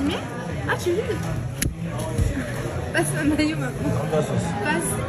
filmer Ah, tu filmes Passe un maillot maintenant. Passe.